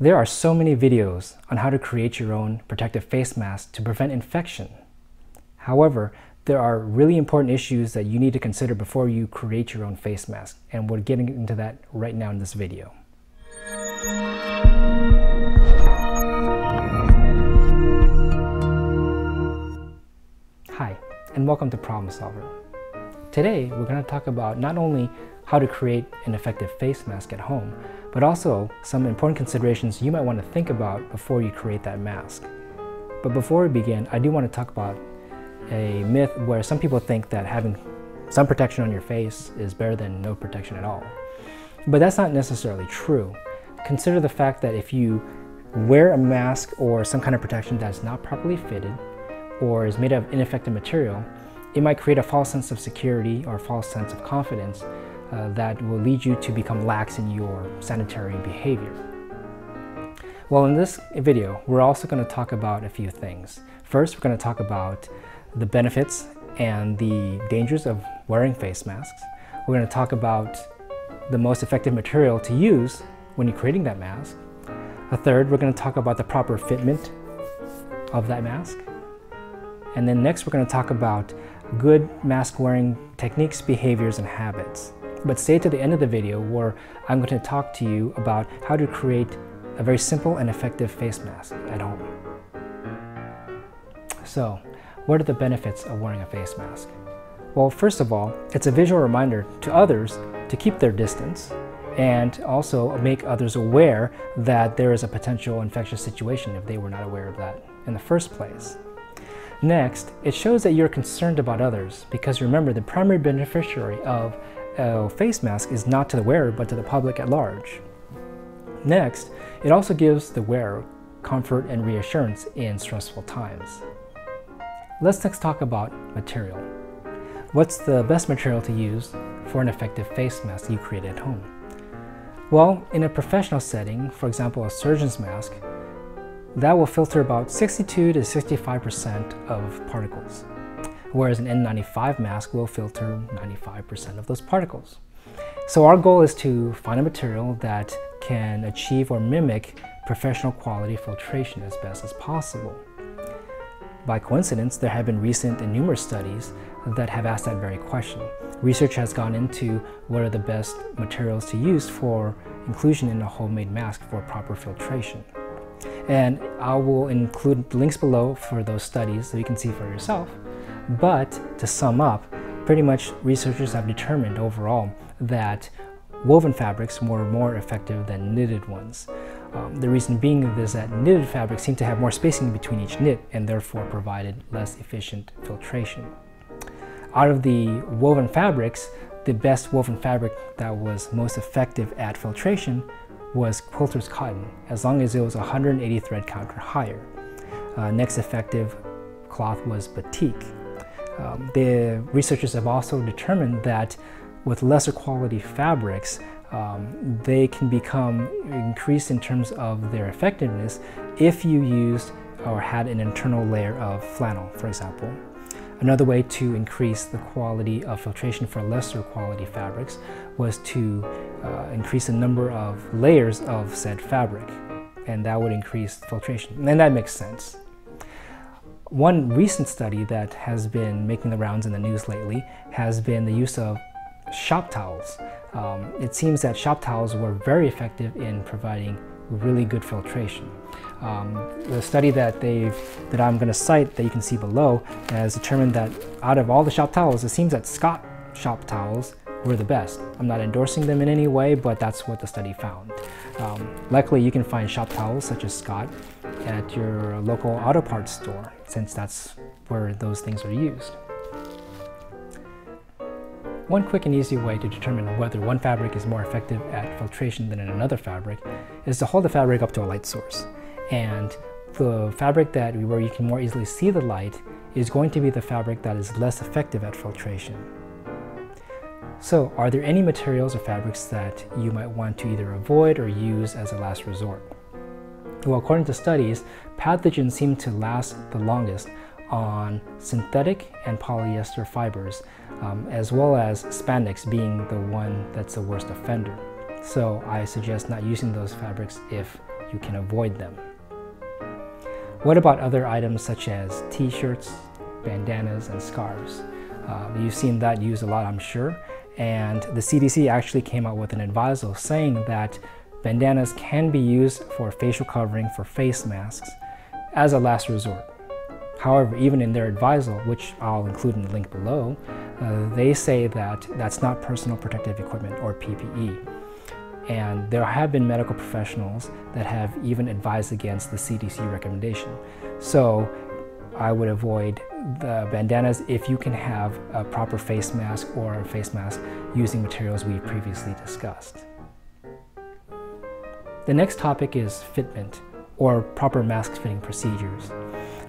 There are so many videos on how to create your own protective face mask to prevent infection. However, there are really important issues that you need to consider before you create your own face mask, and we're getting into that right now in this video. Hi, and welcome to Problem Solver. Today, we're going to talk about not only how to create an effective face mask at home, but also some important considerations you might want to think about before you create that mask. But before we begin, I do want to talk about a myth where some people think that having some protection on your face is better than no protection at all. But that's not necessarily true. Consider the fact that if you wear a mask or some kind of protection that's not properly fitted or is made of ineffective material, it might create a false sense of security or false sense of confidence uh, that will lead you to become lax in your sanitary behavior. Well, in this video, we're also going to talk about a few things. First, we're going to talk about the benefits and the dangers of wearing face masks. We're going to talk about the most effective material to use when you're creating that mask. A third, we're going to talk about the proper fitment of that mask. And then next, we're going to talk about good mask wearing techniques, behaviors, and habits. But stay to the end of the video where I'm going to talk to you about how to create a very simple and effective face mask at home. So, what are the benefits of wearing a face mask? Well, first of all, it's a visual reminder to others to keep their distance and also make others aware that there is a potential infectious situation if they were not aware of that in the first place. Next, it shows that you're concerned about others because remember the primary beneficiary of a face mask is not to the wearer but to the public at large. Next, it also gives the wearer comfort and reassurance in stressful times. Let's next talk about material. What's the best material to use for an effective face mask you create at home? Well, in a professional setting, for example a surgeon's mask, that will filter about 62 to 65% of particles whereas an N95 mask will filter 95% of those particles. So our goal is to find a material that can achieve or mimic professional quality filtration as best as possible. By coincidence, there have been recent and numerous studies that have asked that very question. Research has gone into what are the best materials to use for inclusion in a homemade mask for proper filtration. And I will include links below for those studies so you can see for yourself. But to sum up, pretty much researchers have determined overall that woven fabrics were more effective than knitted ones. Um, the reason being is that knitted fabrics seem to have more spacing between each knit and therefore provided less efficient filtration. Out of the woven fabrics, the best woven fabric that was most effective at filtration was quilter's cotton, as long as it was 180 thread count or higher. Uh, next effective cloth was batik, um, the researchers have also determined that with lesser quality fabrics, um, they can become increased in terms of their effectiveness if you used or had an internal layer of flannel, for example. Another way to increase the quality of filtration for lesser quality fabrics was to uh, increase the number of layers of said fabric, and that would increase filtration. And that makes sense. One recent study that has been making the rounds in the news lately has been the use of shop towels. Um, it seems that shop towels were very effective in providing really good filtration. Um, the study that they've that I'm going to cite that you can see below has determined that out of all the shop towels, it seems that Scott shop towels were the best. I'm not endorsing them in any way, but that's what the study found. Um, luckily, you can find shop towels such as Scott at your local auto parts store, since that's where those things are used. One quick and easy way to determine whether one fabric is more effective at filtration than another fabric is to hold the fabric up to a light source. And the fabric that where you can more easily see the light is going to be the fabric that is less effective at filtration. So, are there any materials or fabrics that you might want to either avoid or use as a last resort? Well, according to studies, pathogens seem to last the longest on synthetic and polyester fibers, um, as well as spandex being the one that's the worst offender. So I suggest not using those fabrics if you can avoid them. What about other items such as t-shirts, bandanas, and scarves? Uh, you've seen that used a lot, I'm sure. And the CDC actually came out with an advisal saying that bandanas can be used for facial covering for face masks as a last resort. However, even in their advisal, which I'll include in the link below, uh, they say that that's not personal protective equipment or PPE. And there have been medical professionals that have even advised against the CDC recommendation. So I would avoid the bandanas if you can have a proper face mask or a face mask using materials we previously discussed. The next topic is fitment or proper mask fitting procedures.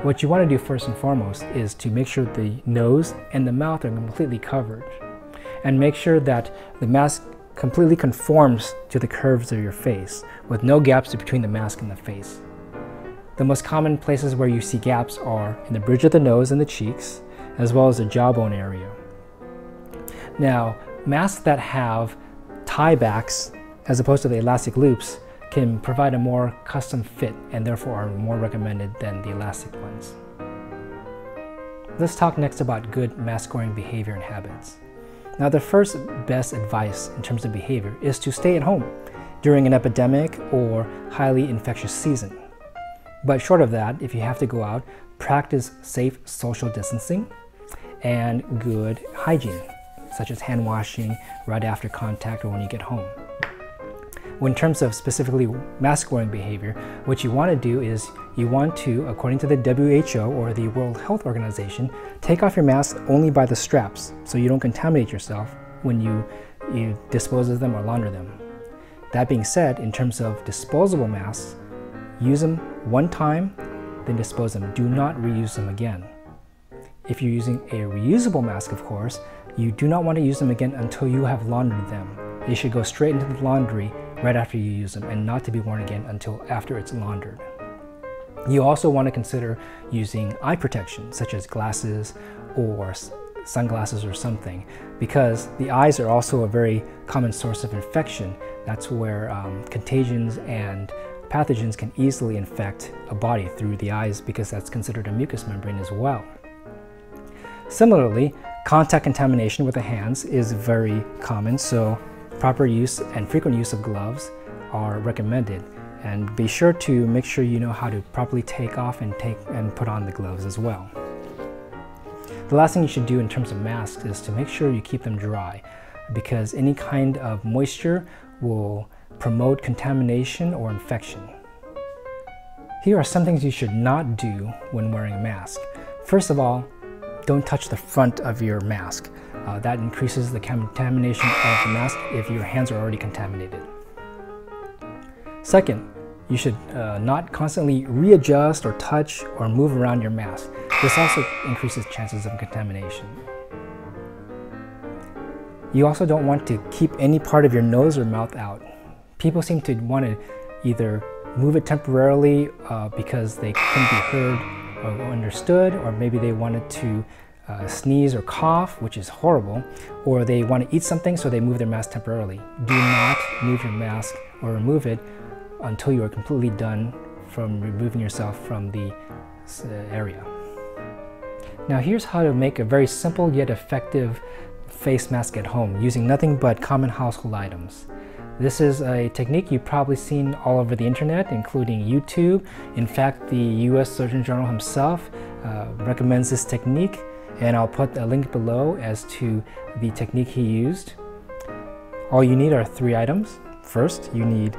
What you want to do first and foremost is to make sure the nose and the mouth are completely covered and make sure that the mask completely conforms to the curves of your face with no gaps between the mask and the face. The most common places where you see gaps are in the bridge of the nose and the cheeks, as well as the jawbone area. Now, masks that have tie backs as opposed to the elastic loops can provide a more custom fit and therefore are more recommended than the elastic ones. Let's talk next about good mask wearing behavior and habits. Now the first best advice in terms of behavior is to stay at home during an epidemic or highly infectious season. But short of that, if you have to go out, practice safe social distancing and good hygiene, such as hand washing right after contact or when you get home in terms of specifically mask wearing behavior, what you want to do is you want to, according to the WHO or the World Health Organization, take off your mask only by the straps so you don't contaminate yourself when you, you dispose of them or launder them. That being said, in terms of disposable masks, use them one time, then dispose them. Do not reuse them again. If you're using a reusable mask, of course, you do not want to use them again until you have laundered them. They should go straight into the laundry right after you use them and not to be worn again until after it's laundered. You also want to consider using eye protection, such as glasses or sunglasses or something, because the eyes are also a very common source of infection. That's where um, contagions and pathogens can easily infect a body through the eyes because that's considered a mucous membrane as well. Similarly, contact contamination with the hands is very common, so Proper use and frequent use of gloves are recommended and be sure to make sure you know how to properly take off and take and put on the gloves as well. The last thing you should do in terms of masks is to make sure you keep them dry because any kind of moisture will promote contamination or infection. Here are some things you should not do when wearing a mask. First of all, don't touch the front of your mask. Uh, that increases the contamination of the mask if your hands are already contaminated. Second, you should uh, not constantly readjust or touch or move around your mask. This also increases chances of contamination. You also don't want to keep any part of your nose or mouth out. People seem to want to either move it temporarily uh, because they couldn't be heard or understood, or maybe they wanted to uh, sneeze or cough, which is horrible, or they want to eat something so they move their mask temporarily. Do not move your mask or remove it until you are completely done from removing yourself from the uh, area. Now here's how to make a very simple yet effective face mask at home using nothing but common household items. This is a technique you've probably seen all over the internet, including YouTube. In fact, the US Surgeon General himself uh, recommends this technique and I'll put a link below as to the technique he used. All you need are three items. First, you need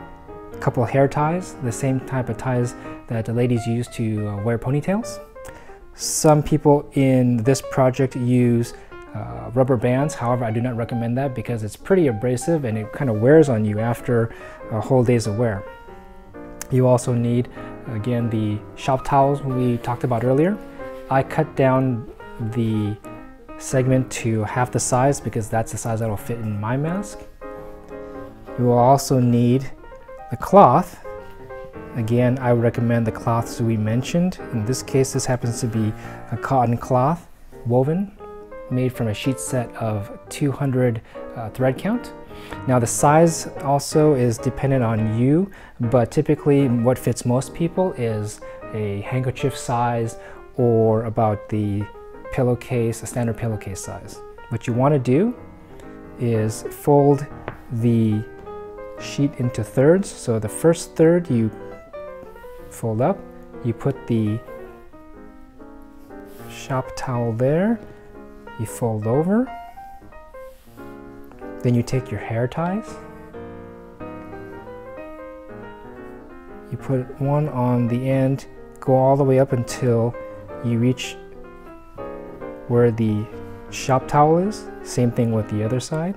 a couple hair ties, the same type of ties that the ladies use to uh, wear ponytails. Some people in this project use uh, rubber bands, however I do not recommend that because it's pretty abrasive and it kind of wears on you after a whole day's of wear. You also need, again, the shop towels we talked about earlier. I cut down the segment to half the size because that's the size that will fit in my mask. You will also need the cloth. Again, I would recommend the cloths we mentioned. In this case, this happens to be a cotton cloth woven made from a sheet set of 200 uh, thread count. Now the size also is dependent on you, but typically what fits most people is a handkerchief size or about the pillowcase, a standard pillowcase size. What you want to do is fold the sheet into thirds. So the first third you fold up, you put the shop towel there, you fold over, then you take your hair ties, you put one on the end, go all the way up until you reach where the shop towel is. Same thing with the other side.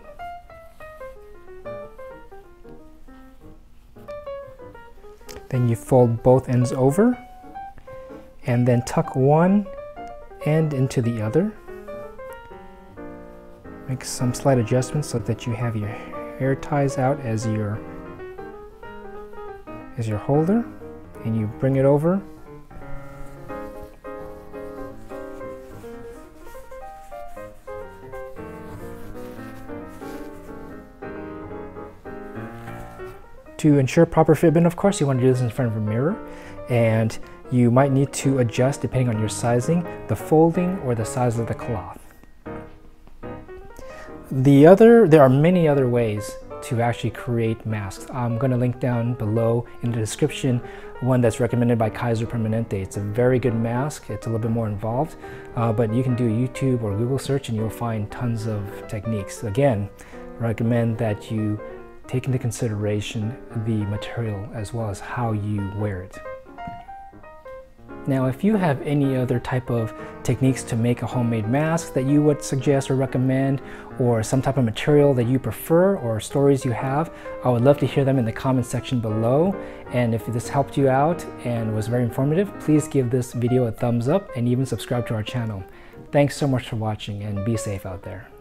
Then you fold both ends over and then tuck one end into the other. Make some slight adjustments so that you have your hair ties out as your as your holder and you bring it over To ensure proper fitment, of course, you want to do this in front of a mirror and you might need to adjust depending on your sizing, the folding or the size of the cloth. The other, there are many other ways to actually create masks. I'm going to link down below in the description one that's recommended by Kaiser Permanente. It's a very good mask. It's a little bit more involved, uh, but you can do YouTube or Google search and you'll find tons of techniques. Again, recommend that you take into consideration the material as well as how you wear it. Now, if you have any other type of techniques to make a homemade mask that you would suggest or recommend, or some type of material that you prefer, or stories you have, I would love to hear them in the comment section below. And if this helped you out and was very informative, please give this video a thumbs up and even subscribe to our channel. Thanks so much for watching and be safe out there.